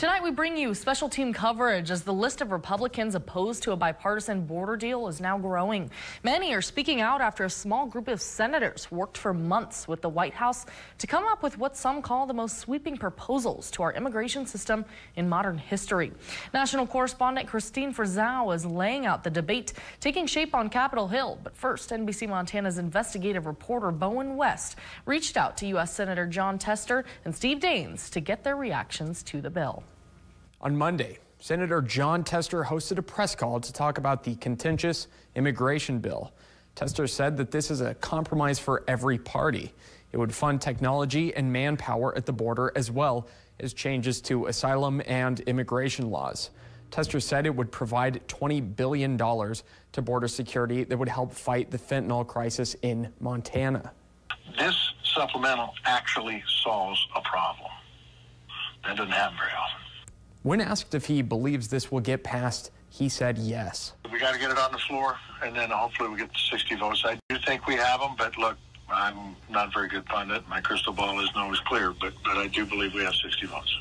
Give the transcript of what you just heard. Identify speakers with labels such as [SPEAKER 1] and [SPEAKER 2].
[SPEAKER 1] Tonight, we bring you special team coverage as the list of Republicans opposed to a bipartisan border deal is now growing. Many are speaking out after a small group of senators worked for months with the White House to come up with what some call the most sweeping proposals to our immigration system in modern history. National correspondent Kristine Frazao is laying out the debate taking shape on Capitol Hill. But first, NBC Montana's investigative reporter Bowen West reached out to U.S. Senator Jon Tester and Steve Daines to get their reactions to the bill.
[SPEAKER 2] On Monday, Senator Jon Tester hosted a press call to talk about the contentious immigration bill. Tester said that this is a compromise for every party. It would fund technology and manpower at the border as well as changes to asylum and immigration laws. Tester said it would provide $20 billion to border security that would help fight the fentanyl crisis in Montana.
[SPEAKER 3] This supplemental actually solves a problem. That doesn't happen very often.
[SPEAKER 2] When asked if he believes this will get passed, he said yes.
[SPEAKER 3] We got to get it on the floor, and then hopefully we get 60 votes. I do think we have them, but look, I'm not very good pundit. My crystal ball isn't always clear, but, but I do believe we have 60 votes.